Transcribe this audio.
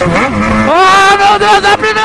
Oh, meu Deus, é a primeira!